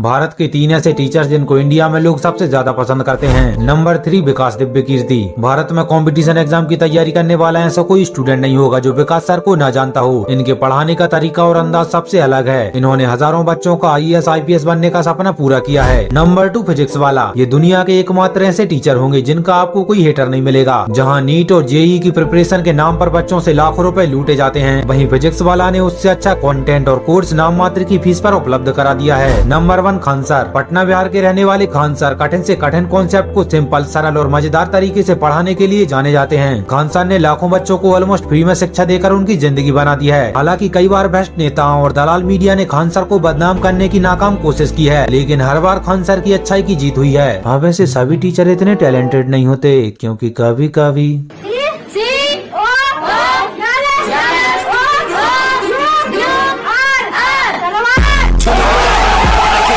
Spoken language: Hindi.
भारत के तीन ऐसे टीचर जिनको इंडिया में लोग सबसे ज़्यादा पसंद करते हैं। नंबर थ्री विकास दिव्य कीर्ति। भारत में कंपटीशन एग्ज़ाम की तैयारी करने वाला ऐसा कोई स्टूडेंट नहीं होगा जो विकास सर को न जानता हो। इनके पढ़ाने का तरीका और अंदाज सबसे अलग है। इन्होंने हज़ारों बच्चों का आई एस आई बनने का सपना पूरा किया है। नंबर टू फिजिक्स वाला। ये दुनिया के एकमात्र ऐसे टीचर होंगे जिनका आपको कोई हेटर नहीं मिलेगा। जहाँ नीट और जेई की प्रिपरेशन के नाम आरोप बच्चों ऐसी लाखों रूपए लूटे जाते हैं। वही फिजिक्स वाला ने उससे अच्छा कंटेंट और कोर्स नाम मात्र की फ़ीस आरोप उपलब्ध करा दिया है। Number one Khan sir, Patna Bihar के रहने वाले खान सर, कठिन से कठिन कॉन्सेप्ट को सिंपल सरल और मज़ेदार तरीके से पढ़ाने के लिए जाने जाते हैं। खान सर ने लाखों बच्चों को ऑलमोस्ट फ्री में शिक्षा देकर उनकी ज़िंदगी बना दी है। हालाँकि कई बार भ्रष्ट नेताओं और दलाल मीडिया ने खान सर को बदनाम करने की नाकाम कोशिश की है, लेकिन हर बार खान सर की अच्छाई की जीत हुई है। अब ऐसे सभी टीचर इतने टैलेंटेड नहीं होते, क्योंकि कभी कभी